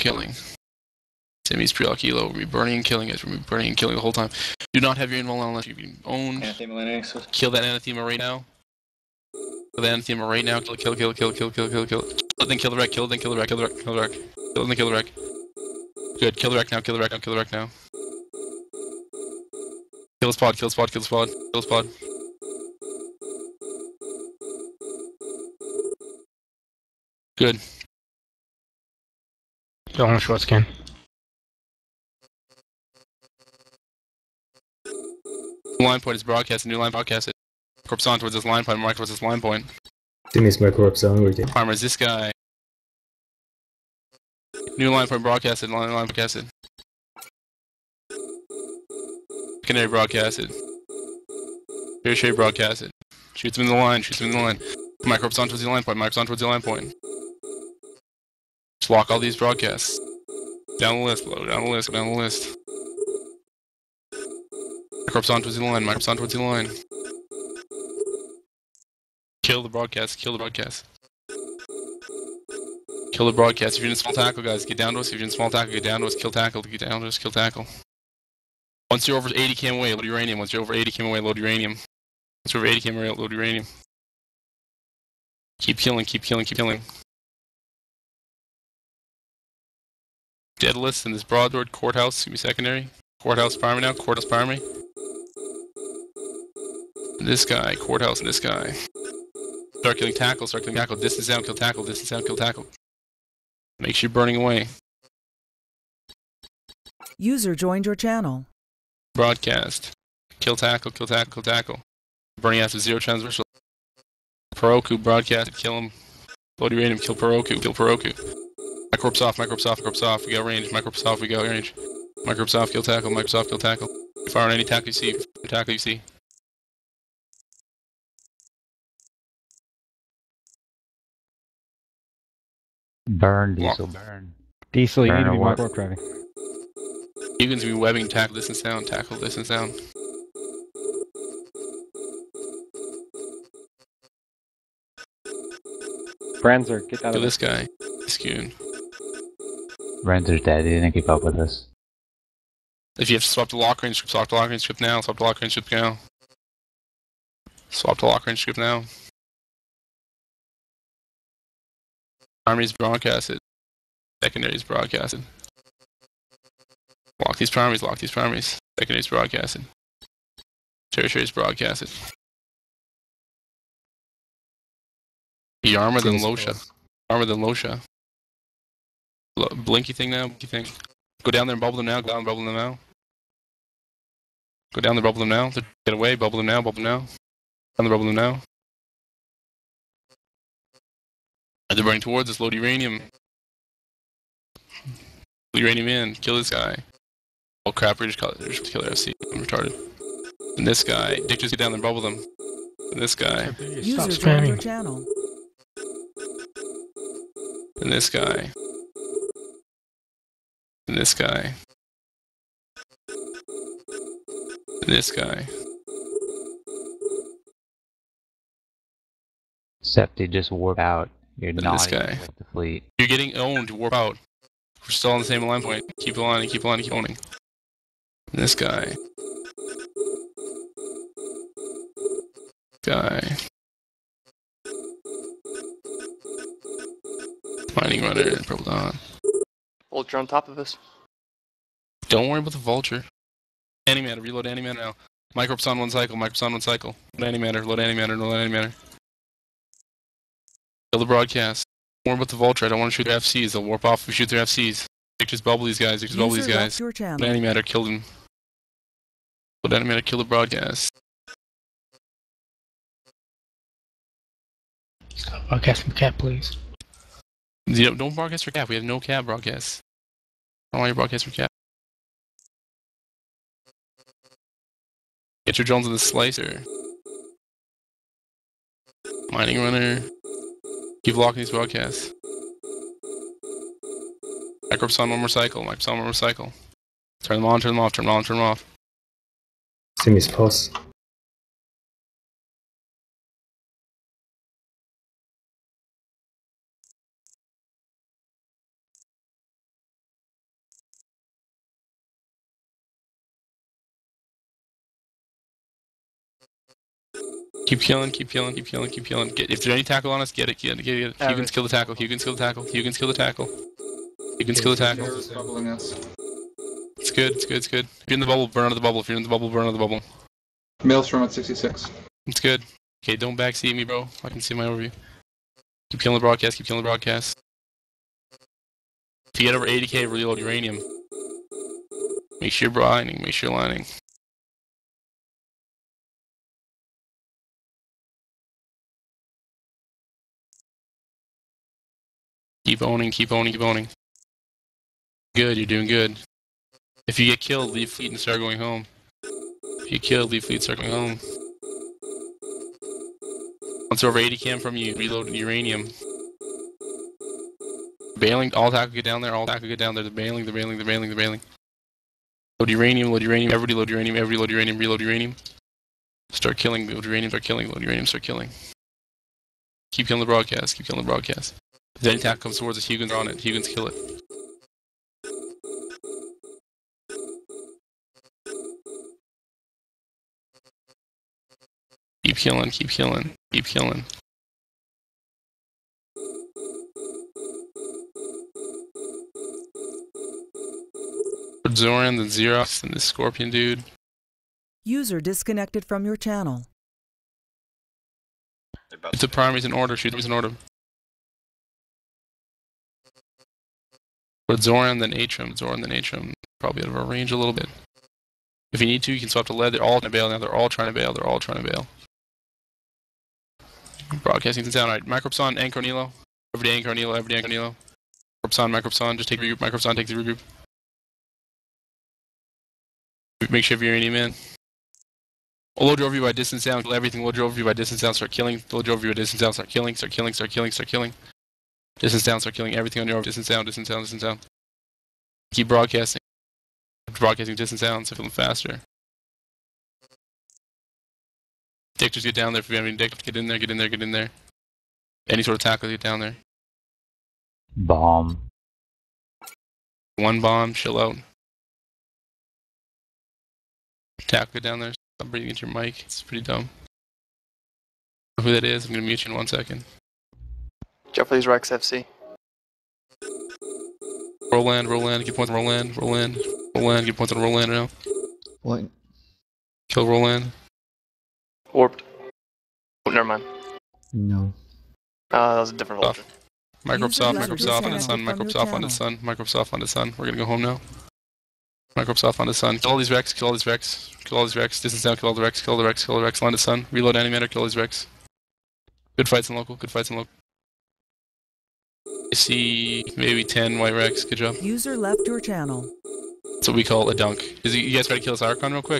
killing. Timmy's pre-lock elo. We're be burning and killing it. We're gonna be burning and killing the whole time. Do not have your invul unless you've been owned. Anathema Linux. Kill that anathema right now. Kill that anathema right now. Kill, kill, kill, kill, kill, kill, kill, kill. Kill then kill the wreck. Kill then kill the wreck. Kill the wreck. Kill the wreck. Kill then kill the wreck. Good. Kill the wreck now. Kill the wreck now. Kill the wreck now. Kill the spot. Kill the spot. Kill the spot. Kill the spot. Good. Go on short scan. New line point is broadcast. New line broadcast it. Corpse on towards this line point. Mark towards this line point. Timmy's my corpse on ready. Farmer is this guy. New line point broadcasted. Line line broadcasted. Canary broadcasted. Fair shade broadcasted. Shoots him in the line. Shoots him in the line. Micropes on towards the line point. Micropes on towards the line point. Just lock all these broadcasts. Down the list, below. Down the list. Down the list. Micropes on towards the line. Micropes on towards the line. Kill the broadcast. Kill the broadcast. Kill the broadcast. If you're in small tackle, guys, get down to us. If you're in small tackle, get down to us. Kill tackle. Get down to us. Kill tackle. Once you're over 80 cam away, load uranium. Once you're over 80 cam away, load uranium. Once you're over 80 cam away, load uranium. Keep killing, keep killing, keep killing. Dead list in this broadword courthouse, give me secondary. Courthouse primary now, courthouse primary. This guy, courthouse, and this guy. Start killing tackle, start killing tackle, distance down, kill tackle, distance down, kill tackle. Make sure you're burning away. User joined your channel. Broadcast. Kill tackle, kill tackle, kill tackle. Burning after zero transversal. Peroku broadcast, kill him. Load uranium, kill Peroku, kill Peroku. Micropes off, micropes off, micropes off, we got range, micropes off, we got range. Micropes off, kill tackle, micropes off, kill tackle. Fire on any tackle you see, tackle you see. Burn, Lock. diesel, burn. Diesel, you need to be more what? warp driving. Egan's be webbing, tackle distance down, tackle distance down. Branzer, get out Kill of this. this guy. Skewed. Render's dead, he didn't keep up with us. If you have to swap the lock range, swap the lock range script now, swap the lock range script now. Swap the lock range script now. Primaries broadcasted. Secondaries broadcasted. Lock these primaries, lock these primaries. Secondaries broadcasted. Tertiaries broadcasted. He armor than Timmy's Losha. Armor than Losha. Lo- Blinky thing now, blinky thing. Go down there and bubble them now, go down and bubble them now. Go down there, bubble them now. Get away, bubble them now, bubble them now. Down the bubble them now. And they're burning towards us, load uranium. Load uranium in, kill this guy. Oh crap, we're just kill, just kill their FC. I'm retarded. And this guy, Dick just get down there and bubble them. And this guy, Stop User joined your spamming. channel. and this guy. And this guy. And this guy. Septi, just warp out. You're this not guy. with the fleet. You're getting owned, warp out. We're still on the same line point. Keep aligning, keep aligning, keep owning. And this guy. Guy. Mining runner and purple dawn. Vulture on top of us. Don't worry about the vulture. Antimatter, reload antimatter now. Micropes on one cycle, micropes on one cycle. Load antimatter, load antimatter, load antimatter. Kill the broadcast. Don't worry about the vulture. I don't want to shoot their FCs. They'll warp off if we shoot their FCs. Dick just bubble these guys, Dick just bubble these guys. left Load channel. antimatter, kill them. Load antimatter, kill the broadcast. Stop broadcasting cat, please. You don't broadcast for cap. We have no cap broadcasts. I don't want your broadcast for cap. Get your drones in the slicer. Mining runner. Keep locking these broadcasts. Micropes on one more cycle. Micropes on one more cycle. Turn them on, turn them off, turn them on, turn them off. Simi's pulse. Keep killing, keep killing, keep killing, keep killing. Get, if there's any tackle on us, get it, get it, get it. Get it. Huginn's kill the tackle, Huginn's kill the tackle, Huginn's kill the tackle. Huginn's kill the tackle. Arrows bubbling us. It's good, it's good, it's good. If you're in the bubble, burn out of the bubble. If you're in the bubble, burn out of the bubble. Maelstrom at 66. It's good. Okay, don't backseat me, bro. I can see my overview. Keep killing the broadcast, keep killing the broadcast. If you get over 80k, reload uranium. Make sure you're lining, make sure you're lining. Keep owning, keep owning, keep owning. Good, you're doing good. If you get killed, leave fleet and start going home. If you get killed, leave fleet, and start going home. Once over 80 cam from you, reload uranium. Bailing, all tackle get down there, all tackle get down there. They're bailing, they're bailing, they're bailing, they're bailing. Load uranium, load uranium, everybody load uranium, everybody load uranium, reload uranium. Start killing, load uranium, start killing, load uranium, start killing. Keep killing the broadcast, keep killing the broadcast. If any tackle comes towards us, Huginn's on it, Huginn's kill it. Keep killing, keep killing, keep killing. Put Zoran, then Xerox, and the Scorpion dude. User disconnected from your channel. Shoot the primaries in order, shoot them in order. Put Zoran, then Atrium. Zoran, then Atrium. Probably out of our range a little bit. If you need to, you can swap to lead. They're all trying to bail now. They're all trying to bail. They're all trying to bail. Broadcasting to town. Alright, Micropson, Anchor Nilo. Everyday Anchor Nilo, everyday Anchor Nilo. Micropson, Micropson, just take regroup. Micropson, take the regroup. Make sure you're your uranium in. I'll oh, load your overview by distance down, kill everything, load your overview by distance down, start killing, load your overview by distance down, start killing, start killing, start killing, start killing. Distance down, start killing everything on your overview, distance down, distance down, distance down. Keep broadcasting. Broadcasting distance down, so feeling faster. Dictors get down there if you have any dictors, get in there, get in there, get in there. Any sort of tackle, get down there. Bomb. One bomb, chill out. Tackle, get down there, stop breathing into your mic, it's pretty dumb. Who that is, I'm gonna mute you in one second. Jeffrey's Rex FC. Roland, Roland, get points on Roland, Roland, Roland, get points on Roland now. What? Kill Roland. Warped. Oh, never mind. No. Uh, that was a different Off. vulture. Microsoft, Microsoft on your the sun, channel from your Microsoft on the sun, Microsoft on the sun. We're gonna go home now. Microsoft on the sun. Kill all these wrecks, kill all these wrecks, kill all these wrecks. Distance down, kill all the wrecks, kill all the wrecks, kill all the wrecks. Land the sun. Reload antimatter, kill all these wrecks. Good fights in local, good fights in local. I see maybe 10 white wrecks. Good job. User left your channel. That's what we call a dunk. Is he, you guys try to kill this Archon real quick?